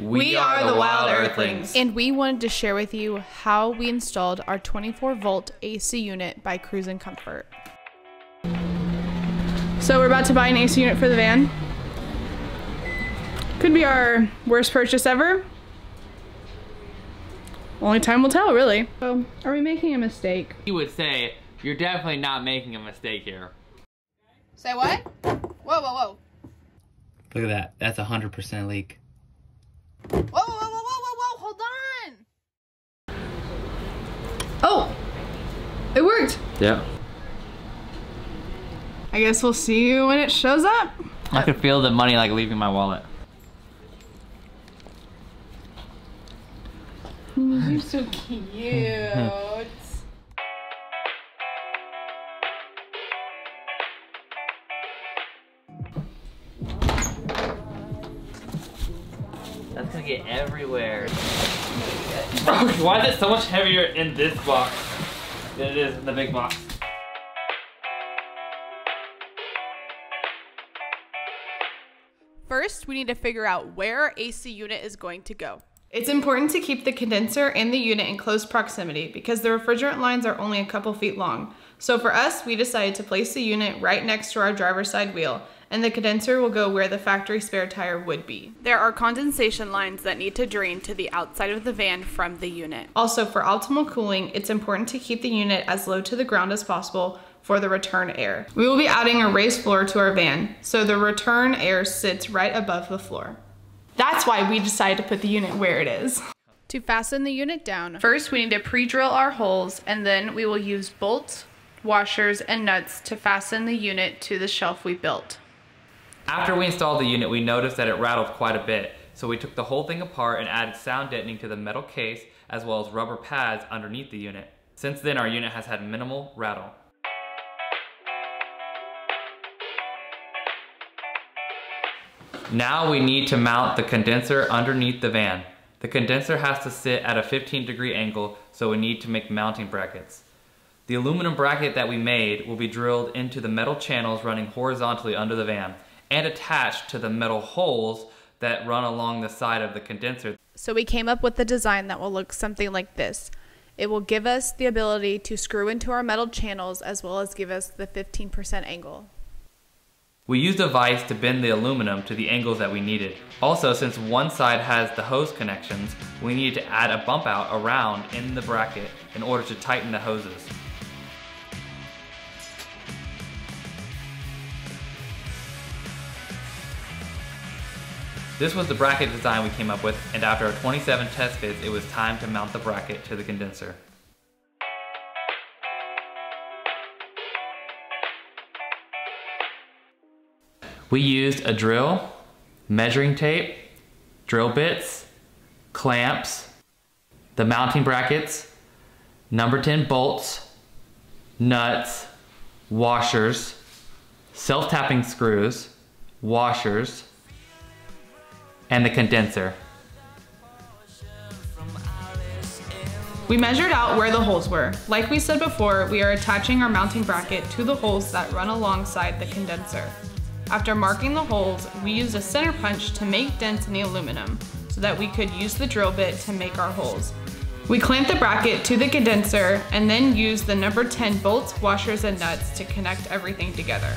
We, are, the Wild Earthlings. And we wanted to share with you how we installed our 24 volt AC unit by Cruise N Comfort. So we're about to buy an AC unit for the van. Could be our worst purchase ever. Only time will tell, really. So, are we making a mistake? You would say you're definitely not making a mistake here. Say what? Whoa, whoa, whoa. Look at that. That's a 100% leak. Whoa, whoa, whoa, whoa, whoa, whoa, hold on. Oh, it worked. Yeah. I guess we'll see you when it shows up. I could feel the money like leaving my wallet. You're so cute. That's gonna get everywhere. Why is it so much heavier in this box than it is in the big box? First, we need to figure out where our AC unit is going to go. It's important to keep the condenser and the unit in close proximity because the refrigerant lines are only a couple feet long. So for us, we decided to place the unit right next to our driver's side wheel and the condenser will go where the factory spare tire would be. There are condensation lines that need to drain to the outside of the van from the unit. Also, for optimal cooling, it's important to keep the unit as low to the ground as possible for the return air. We will be adding a raised floor to our van, so the return air sits right above the floor. That's why we decided to put the unit where it is. To fasten the unit down, first we need to pre-drill our holes and then we will use bolts, washers, and nuts to fasten the unit to the shelf we built. After we installed the unit, we noticed that it rattled quite a bit, so we took the whole thing apart and added sound deadening to the metal case as well as rubber pads underneath the unit. Since then, our unit has had minimal rattle. Now we need to mount the condenser underneath the van. The condenser has to sit at a 15 degree angle, so we need to make mounting brackets. The aluminum bracket that we made will be drilled into the metal channels running horizontally under the van and attached to the metal holes that run along the side of the condenser. So we came up with a design that will look something like this. It will give us the ability to screw into our metal channels as well as give us the 15% angle. We used a vise to bend the aluminum to the angles that we needed. Also, since one side has the hose connections, we needed to add a bump out around in the bracket in order to tighten the hoses. This was the bracket design we came up with, and after our 27 test fits, it was time to mount the bracket to the condenser. We used a drill, measuring tape, drill bits, clamps, the mounting brackets, number 10 bolts, nuts, washers, self-tapping screws, washers, and the condenser. We measured out where the holes were. Like we said before, we are attaching our mounting bracket to the holes that run alongside the condenser. After marking the holes, we used a center punch to make dents in the aluminum so that we could use the drill bit to make our holes. We clamped the bracket to the condenser and then used the number 10 bolts, washers, and nuts to connect everything together.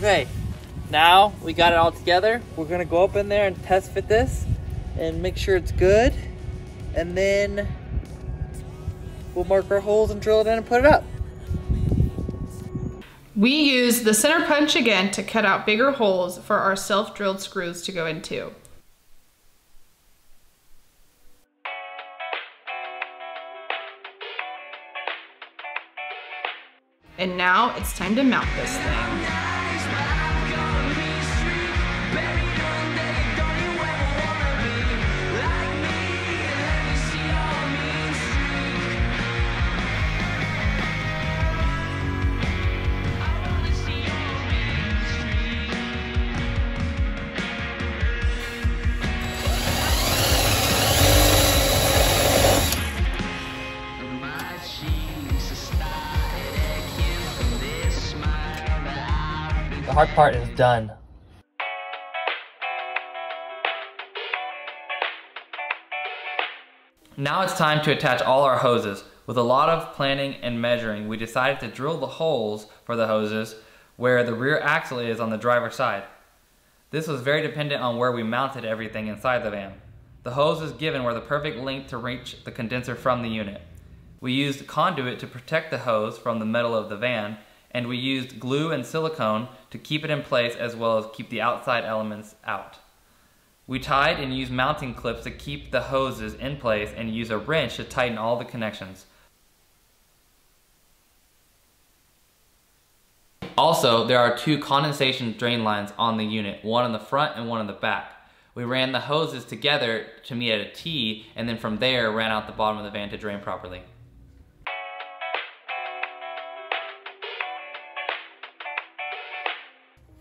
Okay, now we got it all together. We're gonna go up in there and test fit this and make sure it's good. And then we'll mark our holes and drill it in and put it up. We use the center punch again to cut out bigger holes for our self-drilled screws to go into. And now it's time to mount this thing. Hard part is done. Now it's time to attach all our hoses. With a lot of planning and measuring, we decided to drill the holes for the hoses where the rear axle is on the driver's side. This was very dependent on where we mounted everything inside the van. The hoses given were the perfect length to reach the condenser from the unit. We used conduit to protect the hose from the metal of the van, and we used glue and silicone to keep it in place as well as keep the outside elements out. We tied and used mounting clips to keep the hoses in place and use a wrench to tighten all the connections. Also, there are two condensation drain lines on the unit, one on the front and one on the back. We ran the hoses together to meet at a T, and then from there ran out the bottom of the van to drain properly.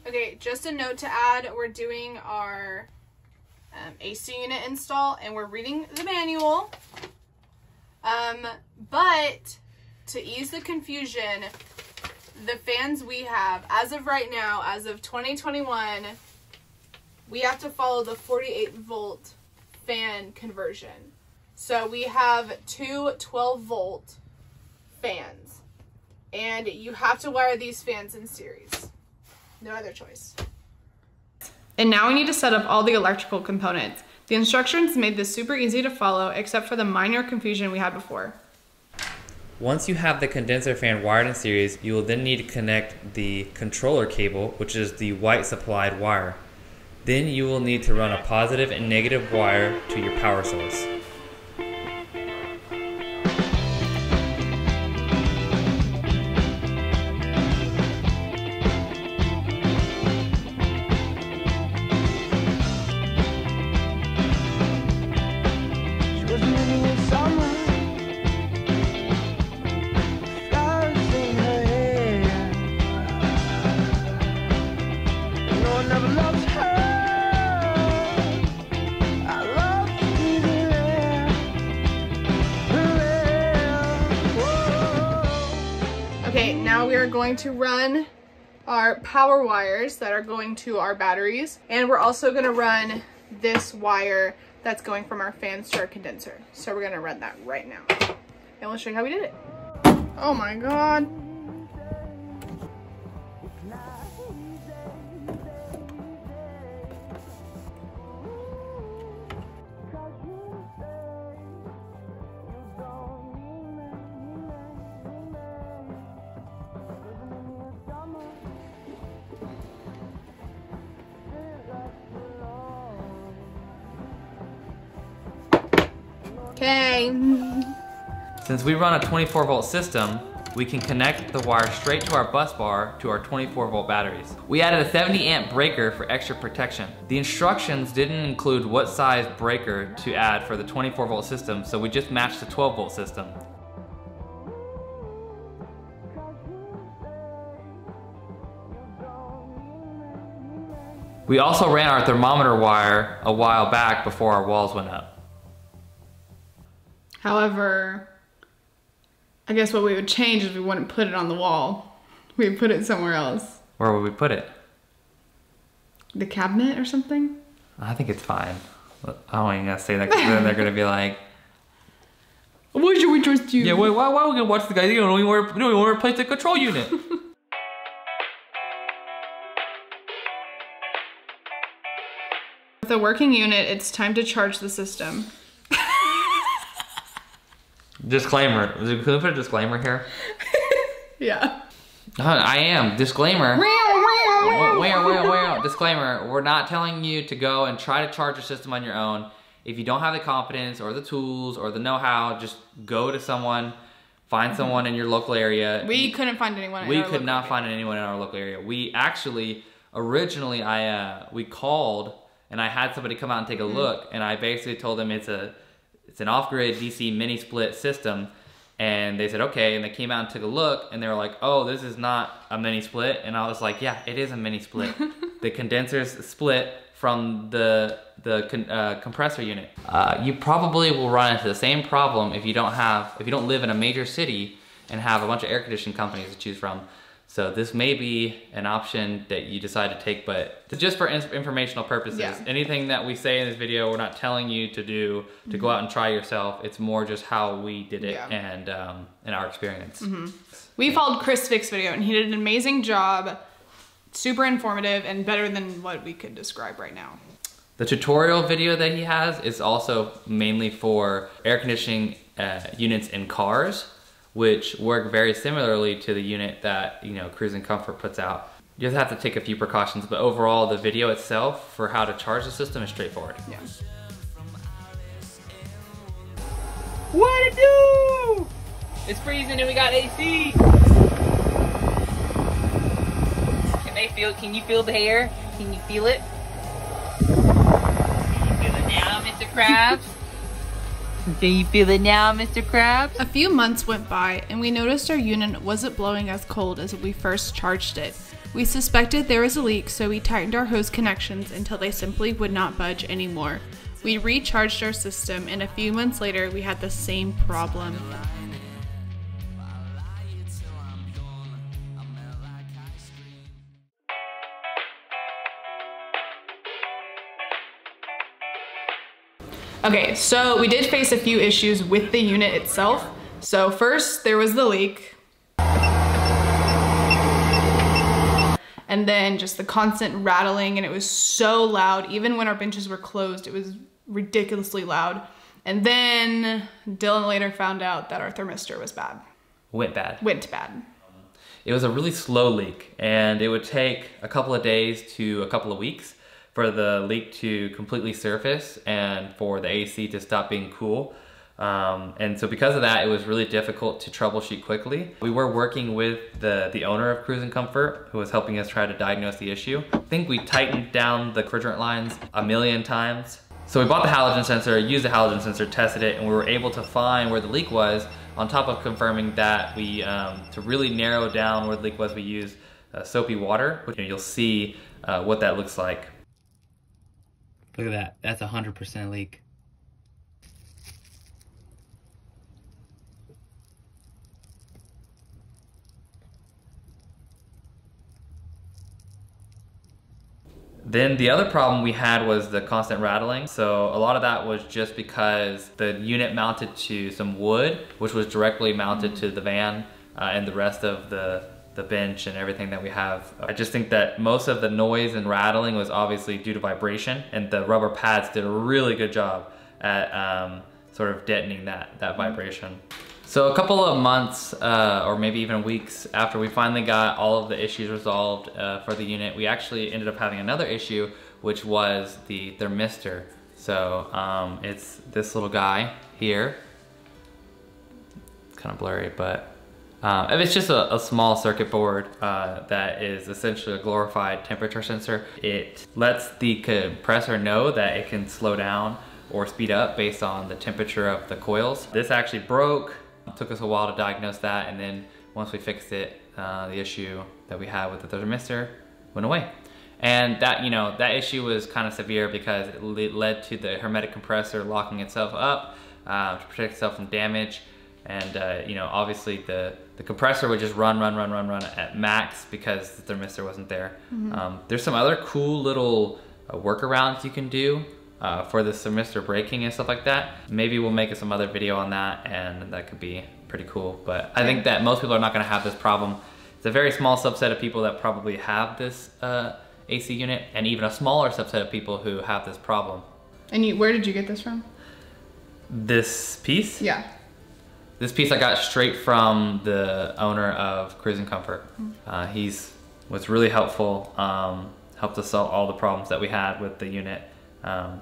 Okay, just a note to add, we're doing our um, AC unit install and we're reading the manual. Um, but to ease the confusion, the fans we have, as of right now, as of 2021, we have to follow the 48 volt fan conversion. So we have two 12 volt fans. And you have to wire these fans in series. No other choice. And now we need to set up all the electrical components. The instructions made this super easy to follow except for the minor confusion we had before. Once you have the condenser fan wired in series, you will then need to connect the controller cable, which is the white supplied wire. Then you will need to run a positive and negative wire to your power source. Going to run our power wires that are going to our batteries. And we're also gonna run this wire that's going from our fans to our condenser. So we're gonna run that right now. And we'll show you how we did it. Oh my God. Since we run a 24 volt system, we can connect the wire straight to our bus bar to our 24 volt batteries. We added a 70 amp breaker for extra protection. The instructions didn't include what size breaker to add for the 24 volt system, so we just matched the 12 volt system. We also ran our thermometer wire a while back before our walls went up. However, I guess what we would change is we wouldn't put it on the wall. We'd put it somewhere else. Where would we put it? The cabinet or something? I think it's fine. I don't even gonna say that because then they're gonna be like, Why should we trust you? yeah, wait, why, why are we gonna watch the guy? You don't even want to, want to replace the control unit. With a working unit, it's time to charge the system. Disclaimer. Can we put a disclaimer here? Yeah. Uh, I am. Disclaimer. Where, where, where, where? Disclaimer. We're not telling you to go and try to charge your system on your own. If you don't have the confidence or the tools or the know-how, just go to someone, find someone in your local area. We couldn't find anyone. in we our could local not area. find anyone in our local area. We actually originally I uh, we called and I had somebody come out and take a Mm-hmm. look and I basically told them it's a it's an off-grid DC mini split system. And they said okay. And they came out and took a look and they were like oh this is not a mini split and I was like yeah it is a mini split the condensers split from the the con- uh, compressor unit. Uh, you probably will run into the same problem if you don't have if you don't live in a major city and have a bunch of air conditioning companies to choose from So this may be an option that you decide to take, but just for informational purposes. Yeah. Anything that we say in this video, we're not telling you to do to go out and try yourself. It's more just how we did it Yeah. and um, and our experience. We followed Chris Vick's video and he did an amazing job. Super informative and better than what we could describe right now. The tutorial video that he has is also mainly for air conditioning uh, units in cars, which work very similarly to the unit that you know Cruise N Comfort puts out. You just have to take a few precautions, but overall the video itself for how to charge the system is straightforward. Yeah. What it do? It's freezing and we got AC. Can they feel? Can you feel the hair? Can you feel it? Can you feel it now, Mr. Krabs? Can you feel it now, Mr. Krabs? A few months went by and we noticed our unit wasn't blowing as cold as we first charged it. We suspected there was a leak, so we tightened our hose connections until they simply would not budge anymore. We recharged our system, and a few months later, we had the same problem. Okay, so we did face a few issues with the unit itself. So first, there was the leak. And then just the constant rattling, and it was so loud. Even when our benches were closed, it was ridiculously loud. And then Dylan later found out that our thermistor was bad, Went bad. went bad. It was a really slow leak, and it would take a couple of days to a couple of weeks for the leak to completely surface and for the AC to stop being cool. Um, and so because of that, it was really difficult to troubleshoot quickly. We were working with the, the owner of Cruise N Comfort who was helping us try to diagnose the issue. I think we tightened down the refrigerant lines a million times. So we bought the halogen sensor, used the halogen sensor, tested it, and we were able to find where the leak was on top of confirming that we, um, to really narrow down where the leak was, we used uh, soapy water. Which, you you'll see uh, what that looks like. Look at that, that's a 100% leak. Then the other problem we had was the constant rattling. So a lot of that was just because the unit mounted to some wood, which was directly mounted to the van uh, and the rest of the, the bench and everything that we have. I just think that most of the noise and rattling was obviously due to vibration and the rubber pads did a really good job at um, sort of deadening that, that vibration. So a couple of months, uh, or maybe even weeks after we finally got all of the issues resolved uh, for the unit, we actually ended up having another issue, which was the thermistor. So um, it's this little guy here. It's kind of blurry, but uh, it's just a, a small circuit board uh, that is essentially a glorified temperature sensor. It lets the compressor know that it can slow down or speed up based on the temperature of the coils. This actually broke. It took us a while to diagnose that and then once we fixed it, uh, the issue that we had with the thermistor went away. And that, you know, that issue was kind of severe because it led to the hermetic compressor locking itself up uh, to protect itself from damage. And, uh, you know, obviously the, the compressor would just run, run, run, run, run at max because the thermistor wasn't there. Um, there's some other cool little uh, workarounds you can do uh, for the thermistor braking and stuff like that. Maybe we'll make some other video on that and that could be pretty cool. But I think that most people are not gonna have this problem. It's a very small subset of people that probably have this uh, AC unit and even a smaller subset of people who have this problem. And you, where did you get this from? This piece, Yeah. This piece I got straight from the owner of Cruise N Comfort. Uh, he's was really helpful, um, helped us solve all the problems that we had with the unit. Um,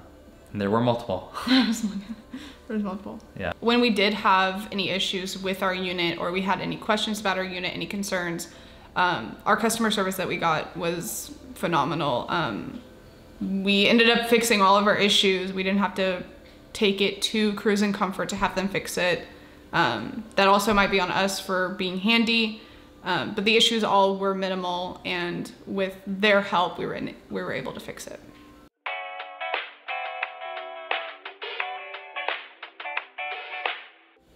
and there were multiple. There's multiple. Yeah. When we did have any issues with our unit or we had any questions about our unit, any concerns, um, our customer service that we got was phenomenal. Um, we ended up fixing all of our issues. We didn't have to take it to Cruise N Comfort to have them fix it. Um, that also might be on us for being handy. Um, but the issues all were minimal, and with their help, we were in, we were able to fix it.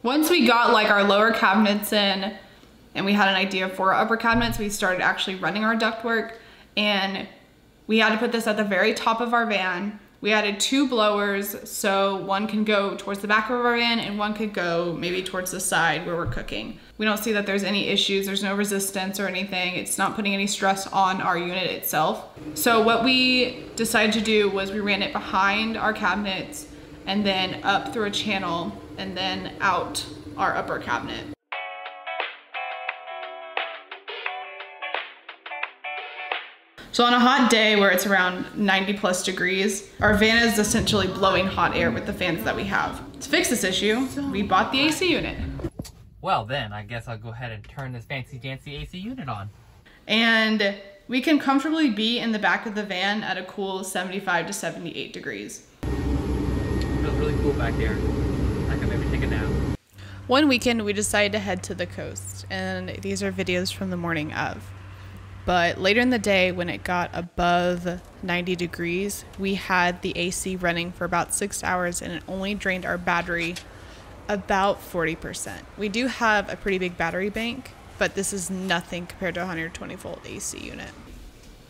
Once we got like our lower cabinets in, and we had an idea for our upper cabinets, we started actually running our ductwork and we had to put this at the very top of our van. We added two blowers so one can go towards the back of our van and one could go maybe towards the side where we're cooking. We don't see that there's any issues, there's no resistance or anything. It's not putting any stress on our unit itself. So what we decided to do was we ran it behind our cabinets and then up through a channel and then out our upper cabinet. So on a hot day where it's around 90 plus degrees, our van is essentially blowing hot air with the fans that we have. To fix this issue, we bought the AC unit. Well then, I guess I'll go ahead and turn this fancy dancy AC unit on. And we can comfortably be in the back of the van at a cool 75 to 78 degrees. Feels really cool back here. I can maybe take a nap. One weekend we decided to head to the coast, and these are videos from the morning of. But later in the day, when it got above 90 degrees, we had the AC running for about six hours and it only drained our battery about 40%. We do have a pretty big battery bank, but this is nothing compared to a 120 volt AC unit.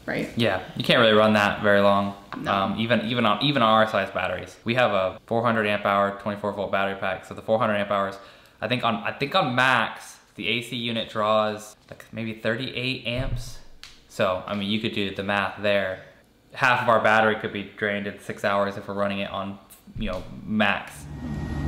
Right? Yeah, you can't really run that very long. No. Um, even even on even on our size batteries, we have a 400 amp hour, 24 volt battery pack. So the 400 amp hours, I think on I think on max the AC unit draws like maybe 38 amps so, I mean, you could do the math there. Half of our battery could be drained in six hours if we're running it on, you know, max.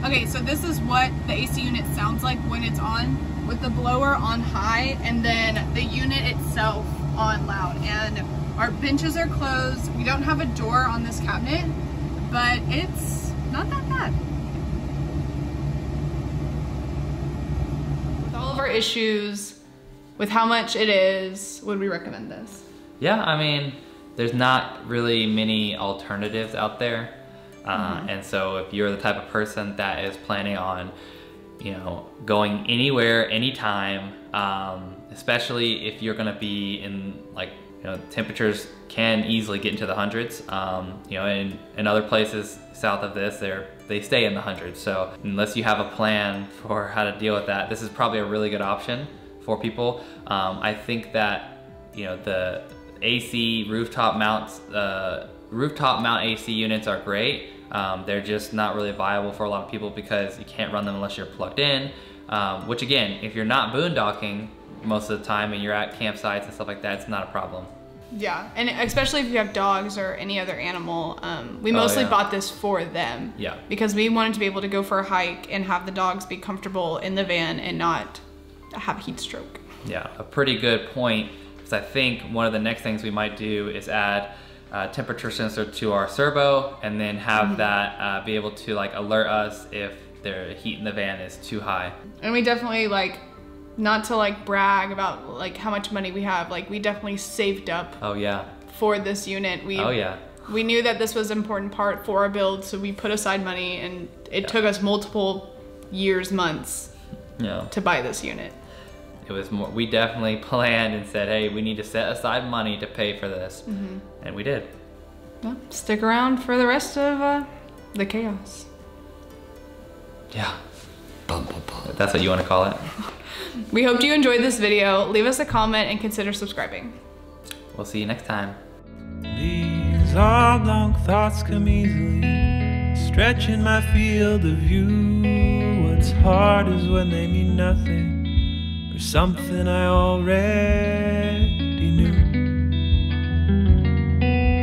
Okay, so this is what the AC unit sounds like when it's on, with the blower on high and then the unit itself on loud. And our benches are closed. We don't have a door on this cabinet, but it's not that bad. With all of our issues, with how much it is, would we recommend this? Yeah, I mean, there's not really many alternatives out there. Uh, mm-hmm. And so if you're the type of person that is planning on, you know, going anywhere, anytime, um, especially if you're gonna be in like, you know, temperatures can easily get into the hundreds. Um, you know, in, in other places south of this, they're they stay in the hundreds. So unless you have a plan for how to deal with that, this is probably a really good option for people. Um, I think that you know the AC rooftop mounts, uh, rooftop mount AC units are great. Um, they're just not really viable for a lot of people because you can't run them unless you're plugged in. Um, which again, if you're not boondocking most of the time and you're at campsites and stuff like that, it's not a problem. Yeah, and especially if you have dogs or any other animal, um, we oh, mostly oh, yeah. bought this for them. Yeah. Because we wanted to be able to go for a hike and have the dogs be comfortable in the van and not have heat stroke. Yeah, a pretty good point because I think one of the next things we might do is add a temperature sensor to our Cerbo and then have mm -hmm. that uh, be able to like alert us if the heat in the van is too high. And we definitely like, not to like brag about like how much money we have, like we definitely saved up. Oh yeah. For this unit. We, oh yeah. We knew that this was an important part for our build, so we put aside money and it yeah. took us multiple years, months yeah. to buy this unit. It was more, we definitely planned and said, hey, we need to set aside money to pay for this. Mm -hmm. And we did. Well, stick around for the rest of uh, the chaos. Yeah. That's what you want to call it. we hope you enjoyed this video. Leave us a comment and consider subscribing. We'll see you next time. These long thoughts come easily, stretching my field of view. What's hard is when they mean nothing or something I already